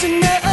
tonight.